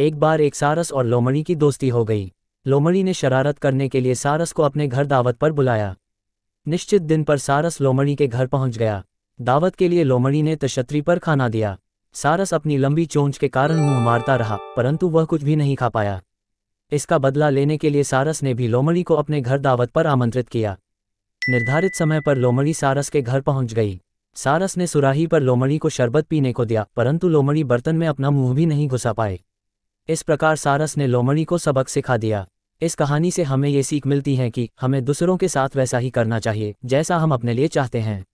एक बार एक सारस और लोमड़ी की दोस्ती हो गई। लोमड़ी ने शरारत करने के लिए सारस को अपने घर दावत पर बुलाया। निश्चित दिन पर सारस लोमड़ी के घर पहुँच गया। दावत के लिए लोमड़ी ने तशत्री पर खाना दिया। सारस अपनी लंबी चोंच के कारण मुँह मारता रहा, परंतु वह कुछ भी नहीं खा पाया। इसका बदला लेने के लिए सारस ने भी लोमड़ी को अपने घर दावत पर आमंत्रित किया। निर्धारित समय पर लोमड़ी सारस के घर पहुँच गई। सारस ने सुराही पर लोमड़ी को शरबत पीने को दिया, परंतु लोमड़ी बर्तन में अपना मुँह भी नहीं घुसा पाए। इस प्रकार सारस ने लोमड़ी को सबक सिखा दिया। इस कहानी से हमें ये सीख मिलती है कि हमें दूसरों के साथ वैसा ही करना चाहिए, जैसा हम अपने लिए चाहते हैं।